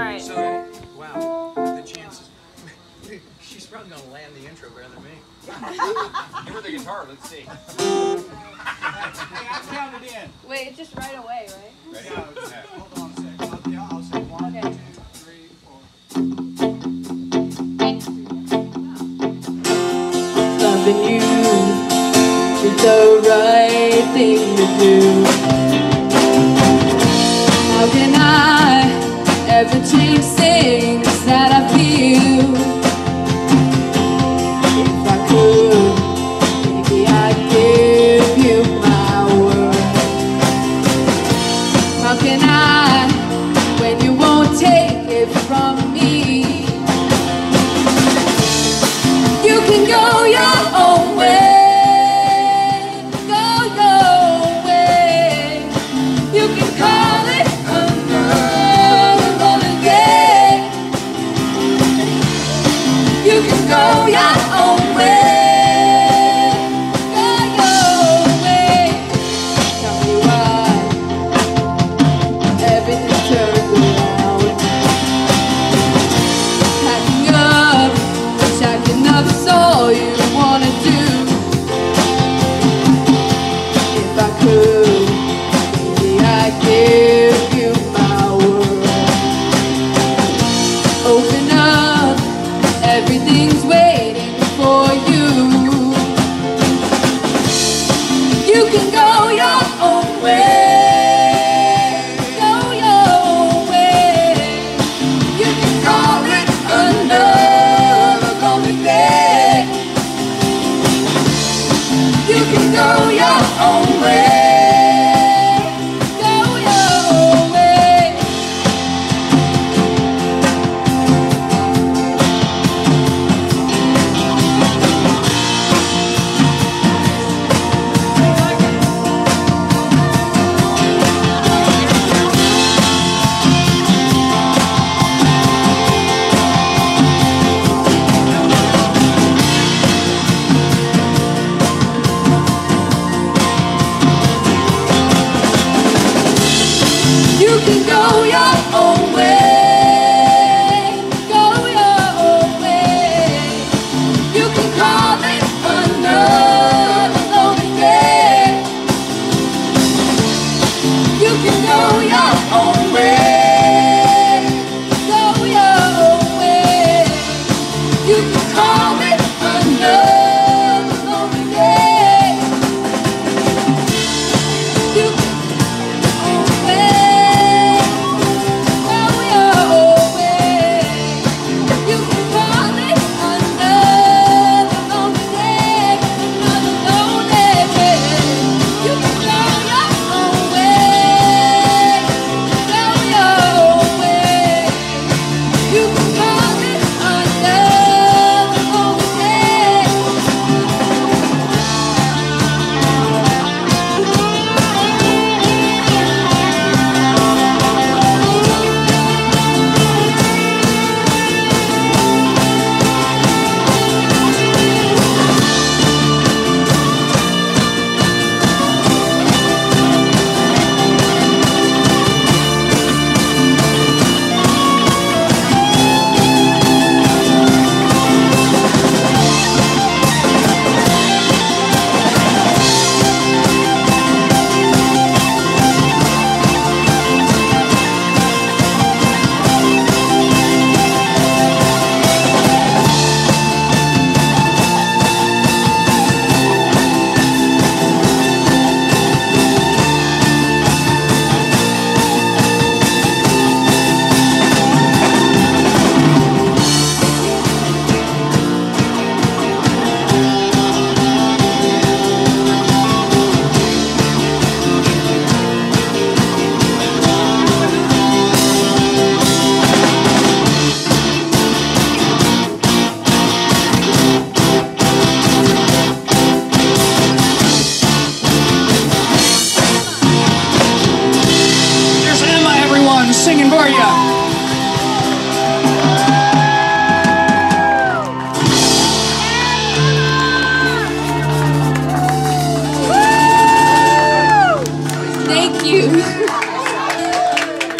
right. So, wow, the chances. She's probably gonna land the intro better than me. Give her the guitar. Let's see. I counted in. Wait, just right away, right? Ready? Okay. loving you is the right thing to do. everything you say. things will you